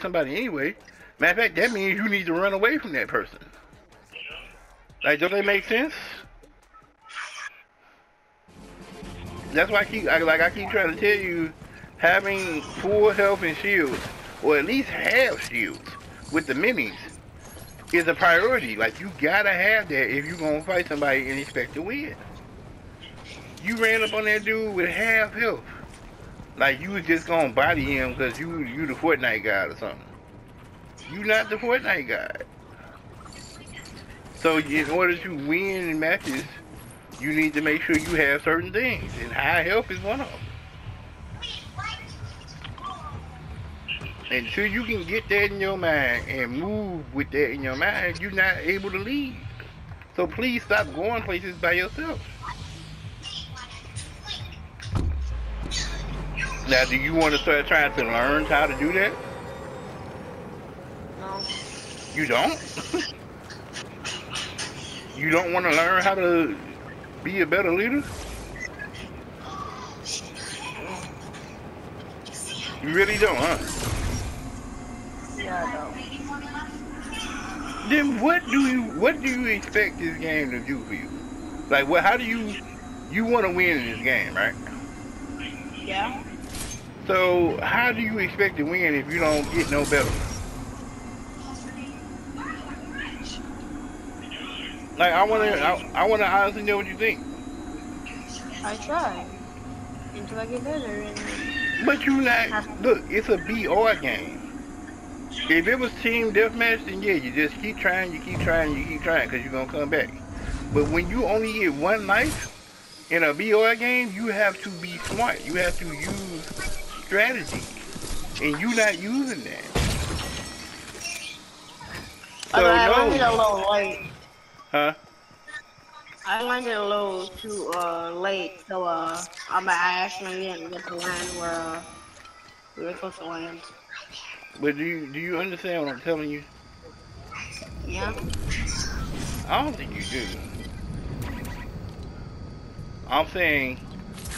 somebody anyway. Matter of fact, that means you need to run away from that person. Like, doesn't that make sense? That's why I keep, I, like I keep trying to tell you, having full health and shields, or at least half shields, with the minis, is a priority. Like, you gotta have that if you're gonna fight somebody and expect to win. You ran up on that dude with half health. Like, you was just gonna body him because you, you the Fortnite guy or something. You not the Fortnite guy. So in order to win in matches, you need to make sure you have certain things, and high health is one of them. Until you can get that in your mind and move with that in your mind, you're not able to leave. So please stop going places by yourself. Now, do you want to start trying to learn how to do that? No. You don't? you don't want to learn how to be a better leader? You really don't, huh? Yeah, I don't. Then what do you what do you expect this game to do for you? Like what how do you you want to win in this game, right? Yeah. So how do you expect to win if you don't get no better? Like I wanna I, I wanna honestly know what you think. I try. Until I get better and But you not look, it's a BR game. If it was team deathmatch, then yeah, you just keep trying, you keep trying, you keep trying, cause you're gonna come back. But when you only get one life in a BR game, you have to be smart. You have to use strategy, and you not using that. So I learned it a no, little late. huh? I a little too uh late, so uh I'm actually didn't get to land where uh, we were supposed to land. But do you do you understand what I'm telling you? Yeah. I don't think you do. I'm saying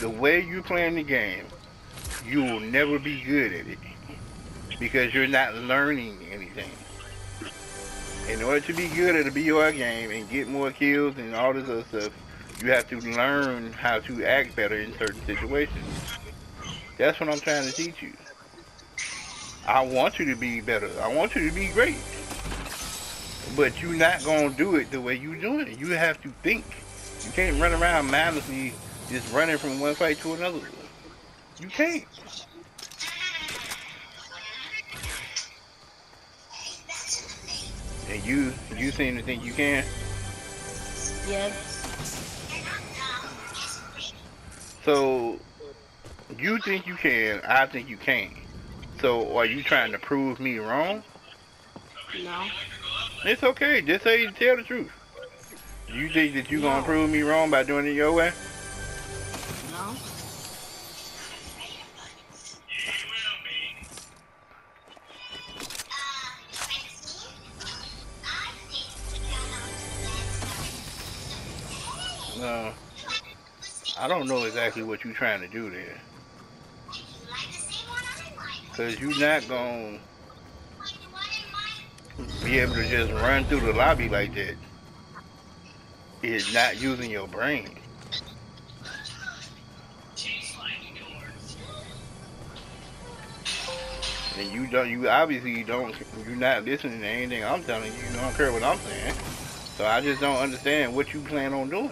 the way you're playing the game, you will never be good at it because you're not learning anything. In order to be good at a BR game and get more kills and all this other stuff, you have to learn how to act better in certain situations. That's what I'm trying to teach you. I want you to be better. I want you to be great. But you're not gonna do it the way you're doing it. You have to think. You can't run around mindlessly just running from one fight to another. You can't. And you you seem to think you can. Yeah. So you think you can, I think you can't. So are you trying to prove me wrong? No. It's okay, just say tell the truth. You think that you're gonna prove me wrong by doing it your way? Know exactly what you're trying to do there. Cause you're not gonna be able to just run through the lobby like that. Is not using your brain. And you don't you obviously don't you're not listening to anything I'm telling you, you don't care what I'm saying. So I just don't understand what you plan on doing.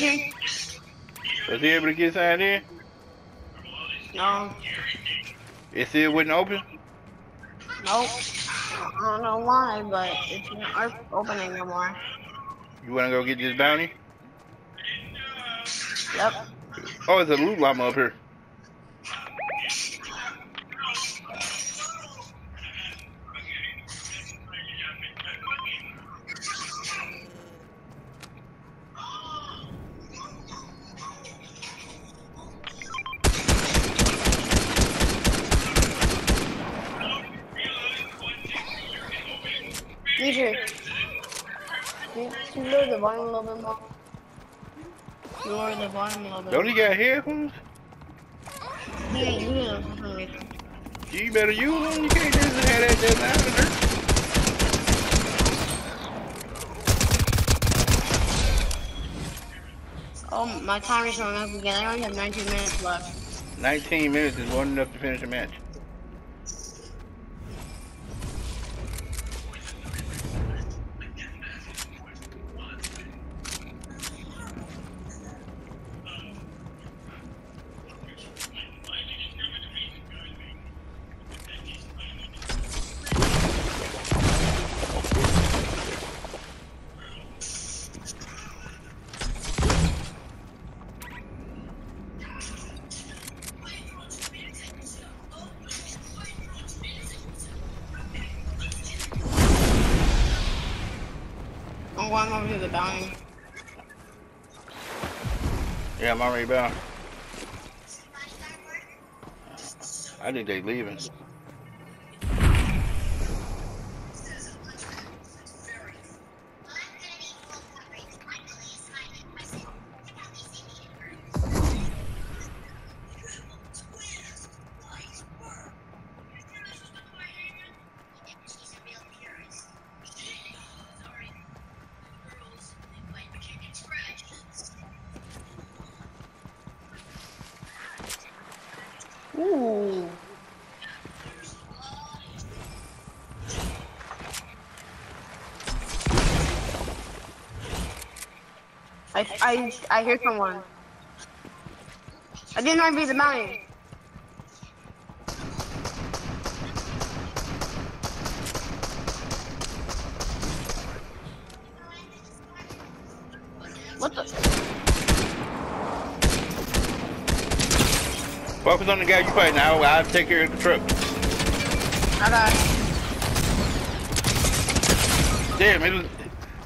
Was he able to get signed in? No. It still wasn't open? Nope. I don't know why, but it's not op- opening no more. You wanna go get this bounty? Yep. Oh, it's a loot llama up here. You lower the volume a little bit more? Lower the volume a little bit Don't he got headphones? He ain't using them for some reason. You better use them. You can't just have that just out there. Oh, my timer's showing up again. I only have 19 minutes left. 19 minutes is more than enough to finish a match. Over the bounty. Yeah, I'm already back. I think they leaving. I, I, I hear someone. I didn't want to be the mountain. What the? Focus on the guy you fighting. I'll, I'll take care of the truck. I got. Damn, it was,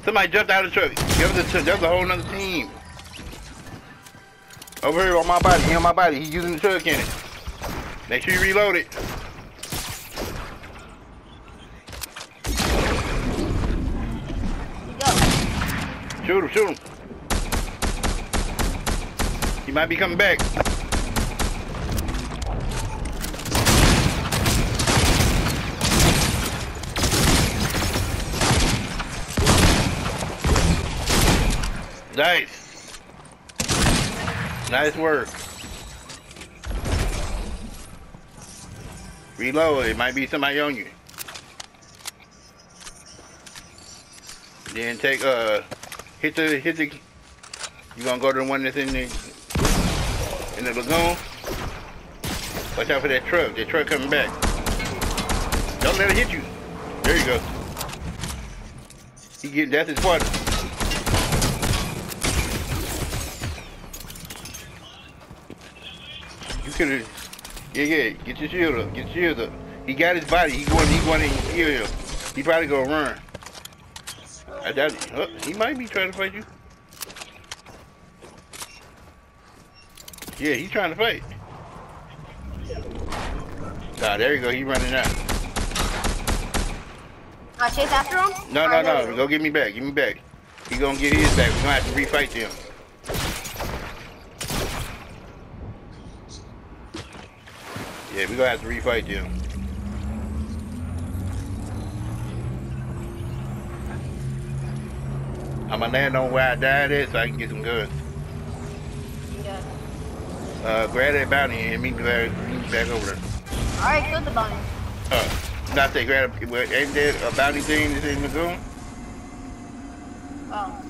somebody jumped out of the truck. That was a, whole nother team. Over here on my body, he on my body. He using the truck in it. Make sure you reload it. Shoot him, shoot him. He might be coming back. Nice. Nice work. Reload. It might be somebody on you. Then take uh hit the hit the you gonna go to the one that's in the in the lagoon. Watch out for that truck. That truck coming back. Don't let it hit you. There you go. He get that's his partner. Could have yeah yeah get your shield up. Get your shield up. He got his body. He going he going to kill him. He probably gonna run. I doubt it. Oh, he might be trying to fight you. Yeah, he's trying to fight. Ah, there you go. He running out. I chase after him? No, no, no. Go get me back. Give me back. He gonna get his back. We're gonna have to refight them. Yeah, we're gonna have to refight you. I'm gonna land on where I died at so I can get some guns. Yeah. Uh, grab that bounty and meet me back, meet me back over there. Alright, kill the bounty. Uh, not say grab, ain't there a bounty thing that's in the lagoon? Oh.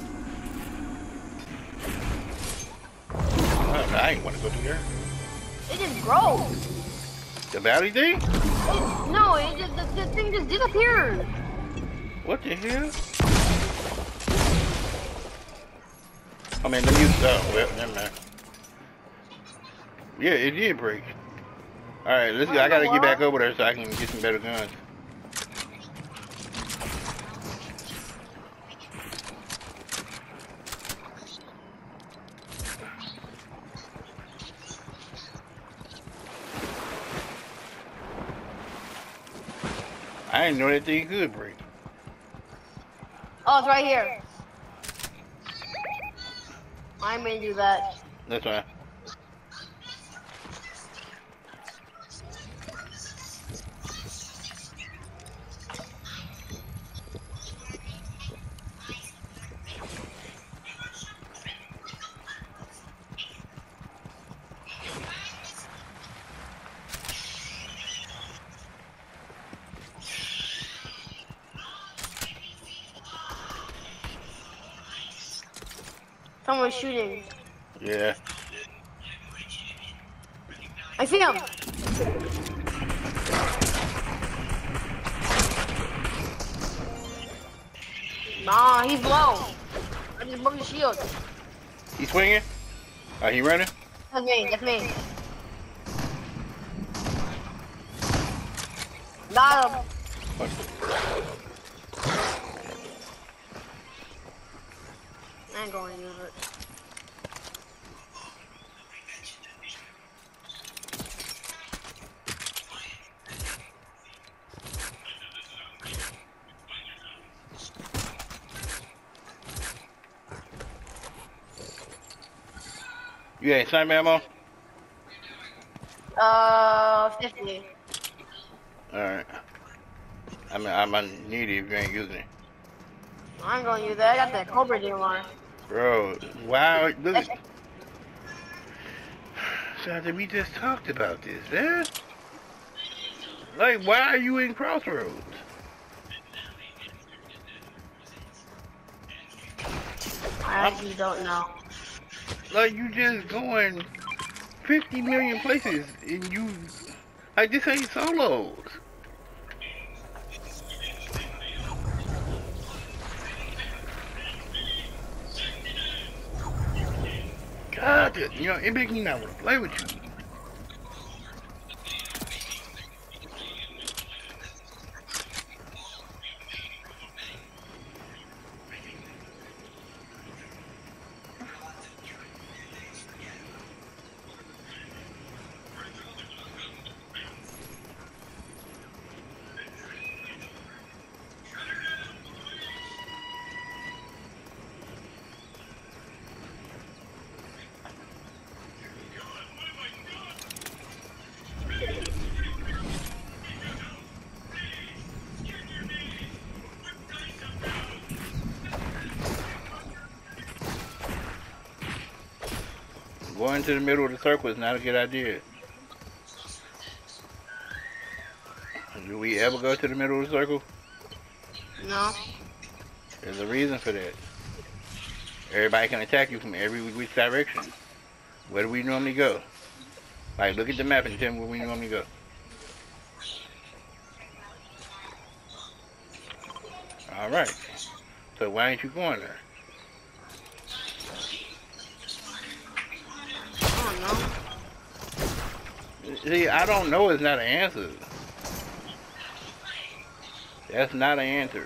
Uh, I ain't wanna go through there. It just grows. The bounty thing? It, no, it just, the, the thing just disappeared. What the hell? I mean, let me, oh, well, never mind. Yeah, it did break. Alright, let's go. I gotta get back over there so I can get some better guns. I didn't know anything thing could break. Oh, it's right here. I'm gonna do that. That's right. Shooting. Yeah. I see him. Nah, he's low. I just broke his shield. He swinging? Are he running? That's me. That's me. Got him. I ain't going to use it. You ain't sniper ammo? Uh, 50. Alright. I mean, I'm gonna need it if you ain't using it. I ain't gonna use that. I got that Cobra D1. Bro, wow, look at... Something we just talked about this, man. Like, why are you in Crossroads? I actually don't know. Like, you just going 50 million places and you... Like, this ain't solos. God, you know, it makes me not want to play with you. Going to the middle of the circle is not a good idea. Do we ever go to the middle of the circle? No. There's a reason for that. Everybody can attack you from every which direction. Where do we normally go? Like, look at the map and tell me where we normally go. Alright. So why ain't you going there? See, I don't know is not an answer. That's not an answer.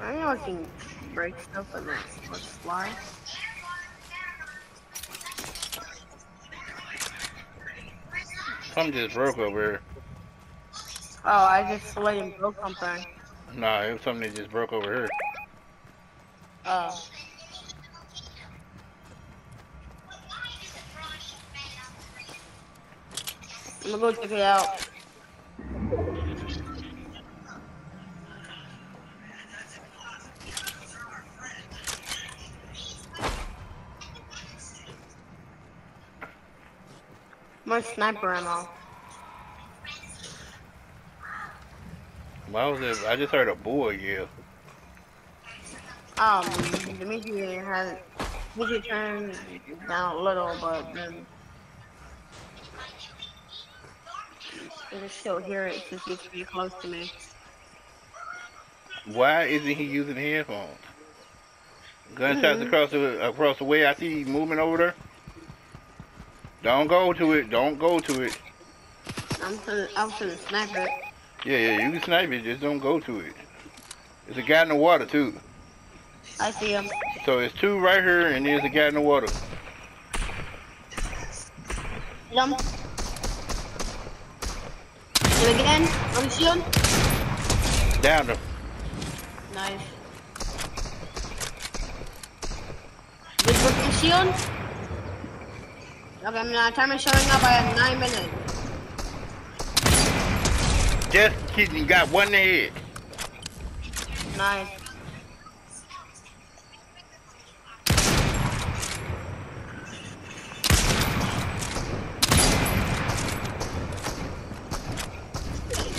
I know I can break stuff and like let's Something just broke over here. Oh, I just slid and broke something. Nah, it was something that just broke over here. Oh. I'm gonna go check it out. My sniper ammo. Why was it? I just heard a boy yell. Um, Dimitri has Dimitri turned down a little, but then I can still hear it since he's pretty close to me. Why isn't he using headphones? Gunshots Mhm. across the across the way. I see moving over there. Don't go to it. Don't go to it. I'm to I'm to the sniper. Yeah, yeah, you can snipe it. Just don't go to it. There's a guy in the water too. I see him. So it's two right here, and there's a guy in the water. Jump. Again. On the shield. Down them. Nice. Good work the shield. Okay, my is showing up. I have nine minutes. Just kidding. Got one in the head. Nice.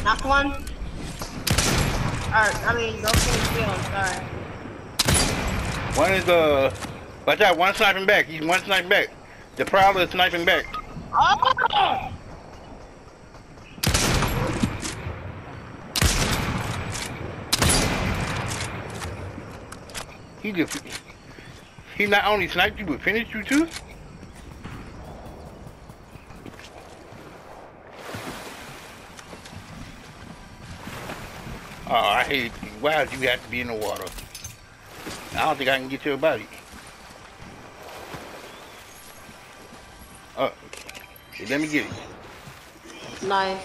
Knock one. Alright, I mean, go for the field, sorry. One is uh, watch out. One sniping back. He's one sniping back. The prowler is sniping back. Oh! He just he not only sniped you but finished you too. Oh, I hate why do you have to be in the water? I don't think I can get to your body. Oh, let me get it. Nice.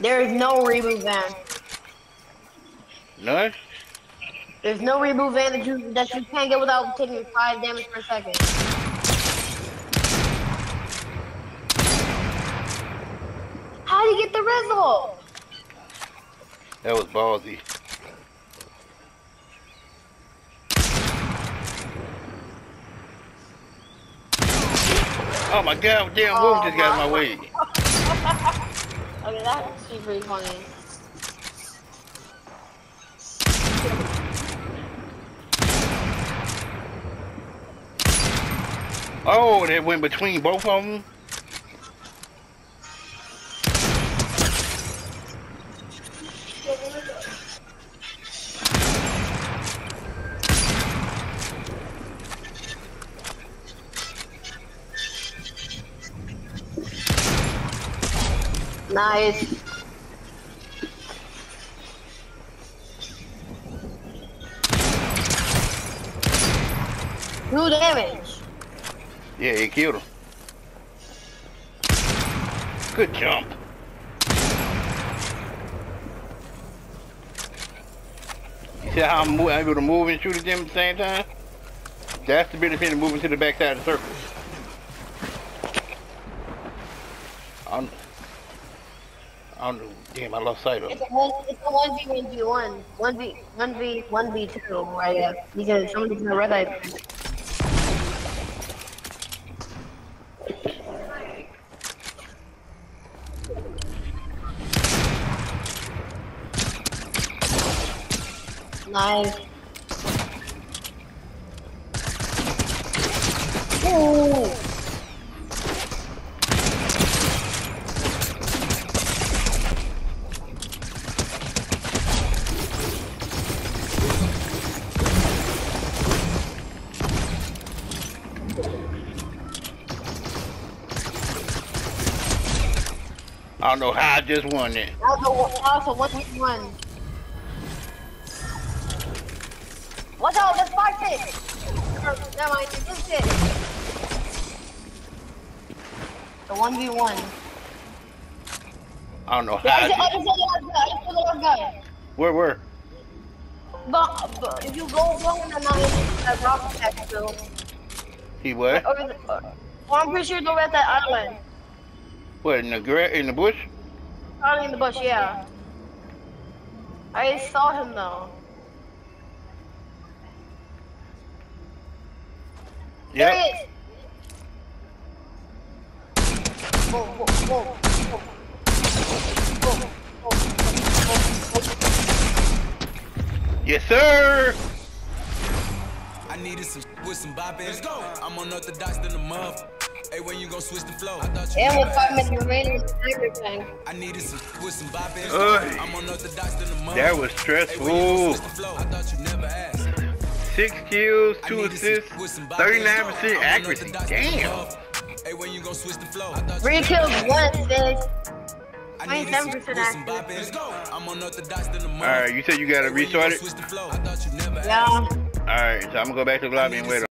There is no reboot van. None? There's no reboot van that you that you can't get without taking five damage per second. How do you get the result? That was ballsy. Oh my god, damn wolf oh just got in my way. Okay, that's actually pretty funny. Oh, that went between both of them. Nice. Two damage. Yeah, he killed him. Good jump. You see how I'm able to move and shoot at them at the same time? That's the benefit of moving to the back side of the circle. I don't, I don't know. Damn, I lost sight of It's him. a one. It's a one v one v one. One v one v one v two. Right there. Because somebody's gonna red eye. Nice. Ooh. I don't know how I just won that. That was a, that one one. Watch out! That's my shit. Never mind. It's this shit. The one v one. I don't know how I just, I just... the last guy. I just the last guy. Where, where? But, but if you go long enough that rock attack. He what? The, uh, well, I'm pretty sure they're at that island. What, in the, gra- in the bush? Probably in the bush, yeah. I saw him though. There he is. Whoa, whoa, whoa, whoa. Whoa, whoa, whoa, whoa. Yes, sir! I needed some with some bop in. Let's go. I'm unorthodox than a muff. Hey, when you gon' switch the flow? I thought you And with never five asked. minutes remaining and everything. I needed some with some bop in. I'm unorthodox than a muff. That was Hey, when you gon' stressful. switch? I thought you never asked. Six kills, two assists, with some bop 39% accuracy. unorthodox than a Damn. muff. Hey, when you gon' switch the flow? I thought you Three never kills, asked. one assist. I needed some 27% some bop in. I'm unorthodox than a muff. Alright, you said you gotta Hey, when you restart it? switch the flow? I thought you never asked. Yeah. Alright, so I'm gonna go back to the lobby and wait